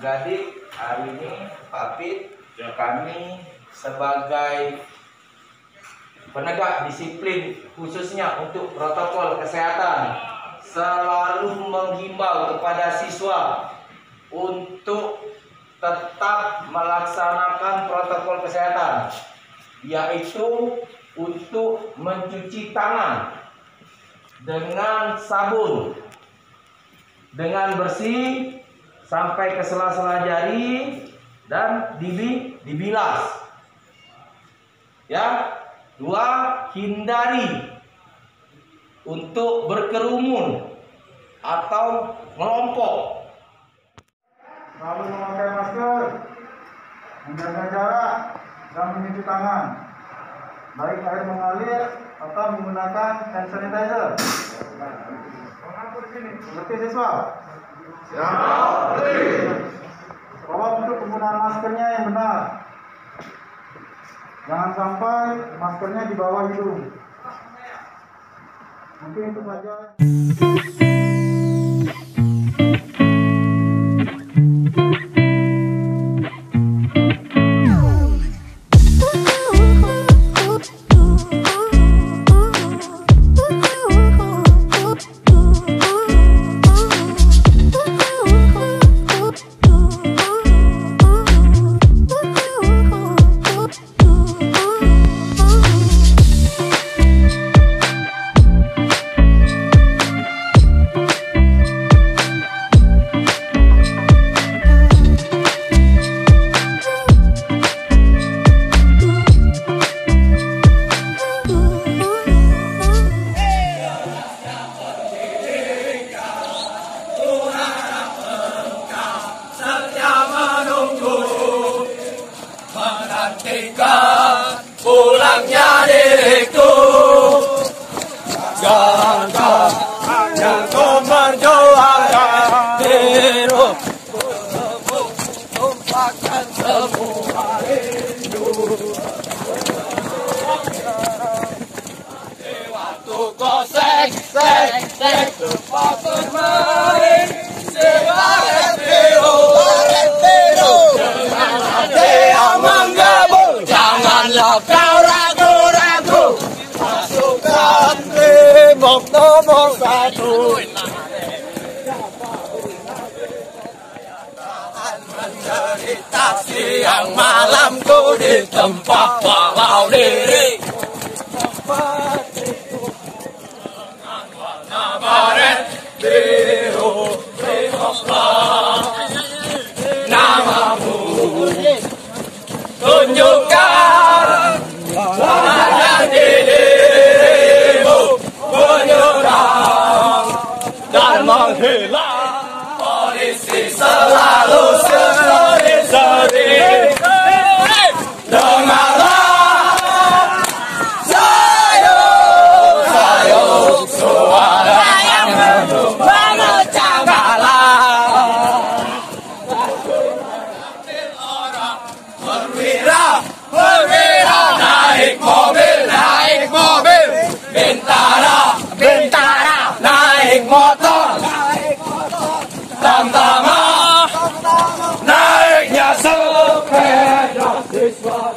Gadik, hari ini Pak Pit, kami sebagai penegak disiplin khususnya untuk protokol kesehatan selalu menghimbau kepada siswa untuk tetap melaksanakan protokol kesehatan yaitu untuk mencuci tangan dengan sabun dengan bersih sampai ke sela-sela jari dan dibi dibilas. Ya, dua hindari untuk berkerumun atau melompok. Selalu memakai masker, menjaga jarak, dan mencuci tangan. Baik air mengalir atau menggunakan hand sanitizer. Mengerti siswa? Siap. Tolong untuk penggunaan maskernya yang benar. Jangan sampai maskernya di bawah hidung. Mungkin itu saja. त siang malam ku di tempat walau diri Namamu Tunjuk motor, tamtama, naiknya sepeda. Siswa.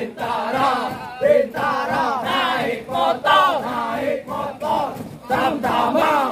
bintara, bintara, naik motor, naik motor, tam-tama,